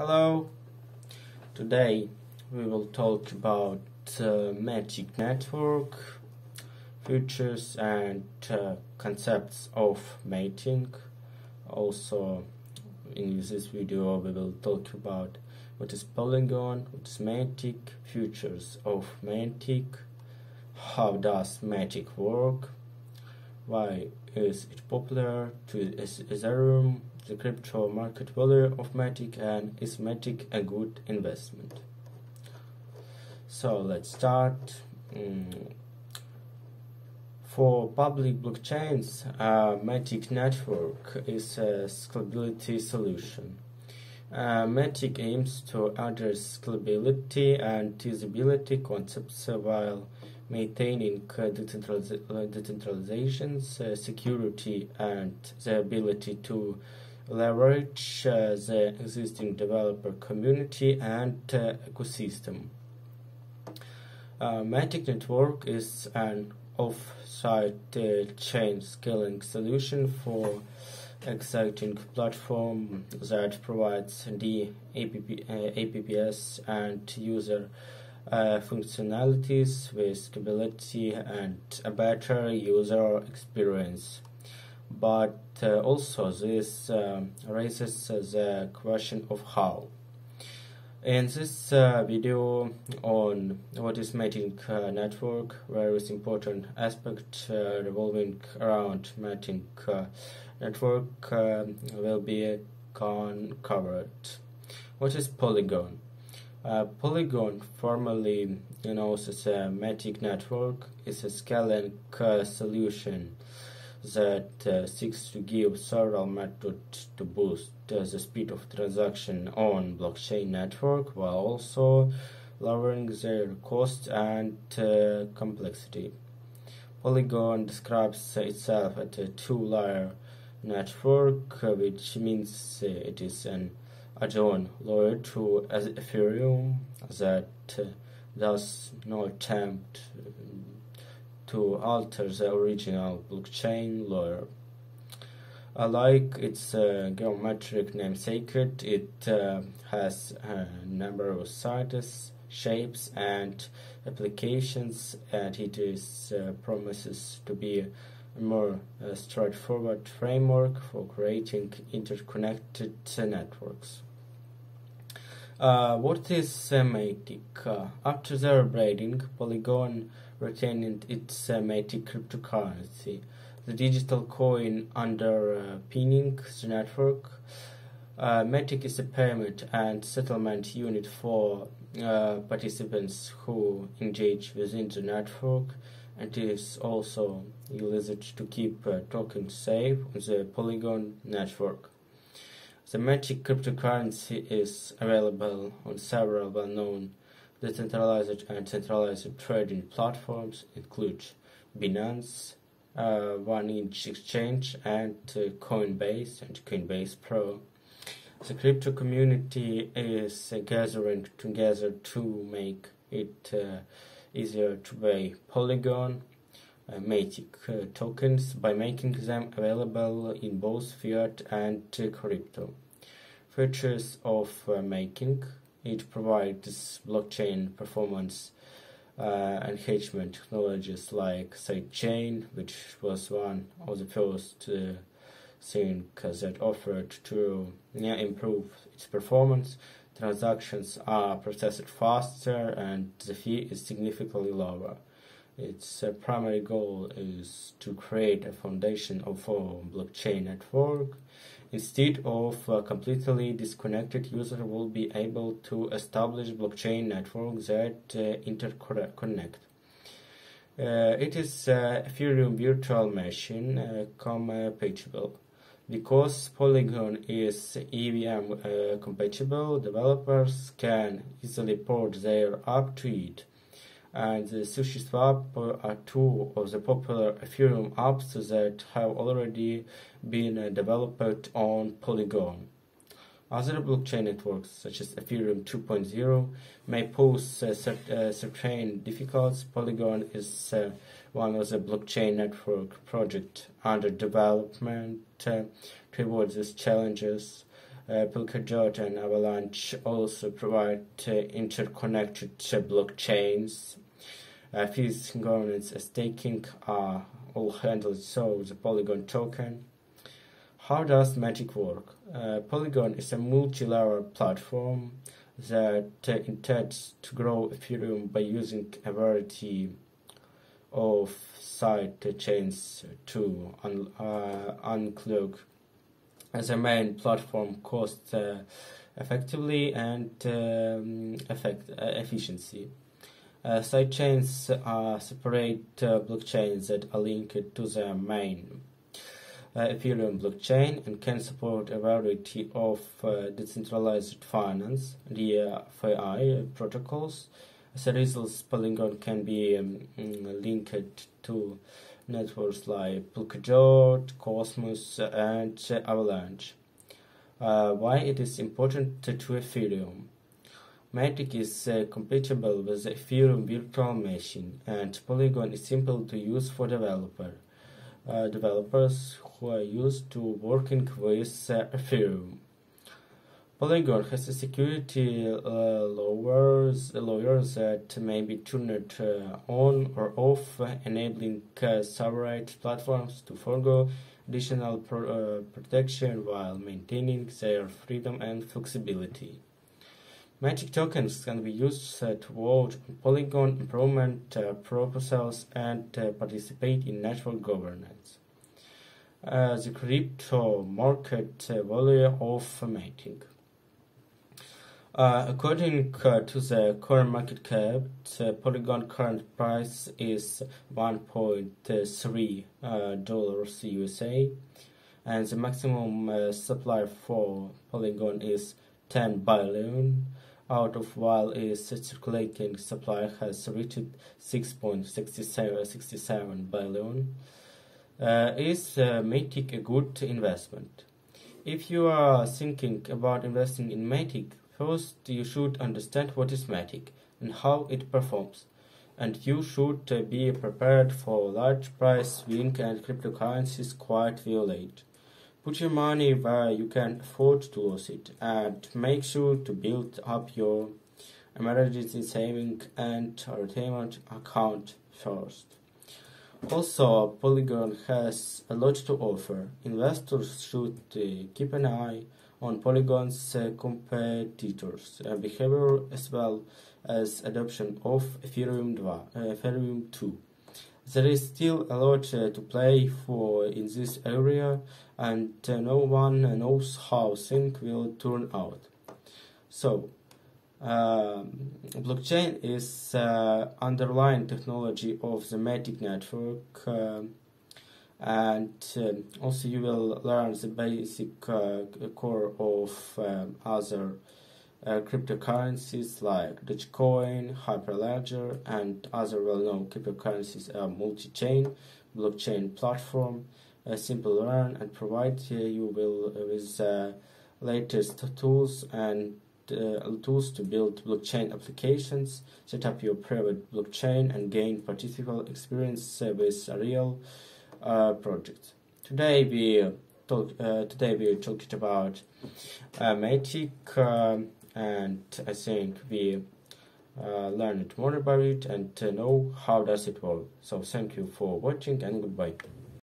Hello. Today we will talk about uh, Matic network, features and uh, concepts of Matic. Also, in this video we will talk about what is Polygon, what is Matic, features of Matic, how does Matic work, why is it popular to Ethereum, the crypto market value of Matic, and is Matic a good investment? So let's start. Mm. For public blockchains, a Matic network is a scalability solution. Uh, Matic aims to address scalability and usability concepts while maintaining uh, decentralization, uh, security, and the ability to leverage uh, the existing developer community and uh, ecosystem. Uh, Matic Network is an off-site uh, chain scaling solution for exciting platform that provides the APP, APPS and user uh, functionalities with stability and a better user experience. But uh, also, this uh, raises the question of how. In this uh, video on what is Matic uh, network, various important aspects uh, revolving around Matic network will be covered. What is Polygon? Uh, Polygon, formerly known as a Matic network, is a scaling uh, solution that uh, seeks to give several methods to boost uh, the speed of transaction on blockchain network while also lowering their cost and uh, complexity. Polygon describes itself as a two-layer network, uh, which means it is an add-on lower to Ethereum that uh, does not attempt uh, to alter the original blockchain layer. Like its uh, geometric namesake, it uh, has a number of sizes, shapes, and applications, and it is uh, promises to be a more uh, straightforward framework for creating interconnected networks. Uh, what is Matic? Uh, after their braiding, Polygon retained its Matic cryptocurrency, the digital coin underpinning uh, the network. Uh, Matic is a payment and settlement unit for uh, participants who engage within the network and is also used to keep uh, tokens safe on the Polygon network. The Matic cryptocurrency is available on several well-known decentralized and centralized trading platforms, include Binance, uh, One Inch Exchange, and uh, Coinbase and Coinbase Pro. The crypto community is uh, gathering together to make it uh, easier to buy Polygon, Matic uh, tokens by Matic them available in both fiat and uh, crypto. Features of making it provides blockchain performance uh, enhancement technologies like sidechain, which was one of the first uh, things that offered to yeah, improve its performance. Transactions are processed faster and the fee is significantly lower. Its uh, primary goal is to create a foundation of a blockchain network. Instead of a completely disconnected user will be able to establish blockchain networks that uh, interconnect. Uh, it is uh, Ethereum virtual machine uh, compatible. Because Polygon is EVM uh, compatible, developers can easily port their app to it and the SushiSwap are two of the popular Ethereum apps that have already been uh, developed on Polygon. Other blockchain networks, such as Ethereum 2.0, may pose uh, uh, certain difficulties. Polygon is uh, one of the blockchain network projects under development uh, towards these challenges. Uh, Polkadot and Avalanche also provide uh, interconnected uh, blockchains. Uh, fees, governance, staking are all handled so the Polygon token. How does Matic work? Uh, Polygon is a multi-layer platform that uh, intends to grow Ethereum by using a variety of side chains to un- uh, unclog as a main platform cost uh, effectively and um, effect, uh, efficiency. Uh, sidechains are separate uh, blockchains that are linked to the main uh, Ethereum blockchain and can support a variety of uh, decentralized finance, DeFi protocols. As a result, Polygon can be um, linked to networks like Polkadot, Cosmos, and Avalanche. Uh, why it is important to, Ethereum? Matic is uh, compatible with the Ethereum virtual machine, and Polygon is simple to use for developer. Uh, developers who are used to working with uh, Ethereum. Polygon has a security uh, layers, layers that may be turned uh, on or off, enabling uh, sovereign platforms to forego additional pro uh, protection while maintaining their freedom and flexibility. Matic tokens can be used uh, to vote on Polygon improvement uh, proposals and participate in network governance. the crypto market value of Matic. Uh, according uh, to the current market cap, the Polygon current price is 1.3 uh, dollars USA, and the maximum uh, supply for Polygon is 10 billion. Out of while its circulating supply has reached 6.67 billion. Uh, is uh, Matic a good investment? If you are thinking about investing in Matic, First, you should understand what is Matic and how it performs, and you should uh, be prepared for large price swing and cryptocurrencies quite violate. Put your money where you can afford to lose it, and make sure to build up your emergency saving and retirement account first. Also, Polygon has a lot to offer. Investors should uh, keep an eye on Polygon's uh, competitors' uh, behavior as well as adoption of Ethereum, 2, uh, Ethereum 2. There is still a lot to play for in this area, and no one knows how things will turn out. So, uh, blockchain is uh, underlying technology of the Matic network. Uh, and um, also you will learn the basic uh, core of um, other uh, cryptocurrencies like Dogecoin, Hyperledger, and other well-known cryptocurrencies are multi-chain blockchain platform. Uh, Simplilearn and provide you will uh, with uh, latest tools and uh, tools to build blockchain applications, set up your private blockchain, and gain participatory experience with real uh. Today we talk. Uh, today we talked about uh, Matic, uh, and I think we uh, learned more about it and know how does it work. So thank you for watching and goodbye.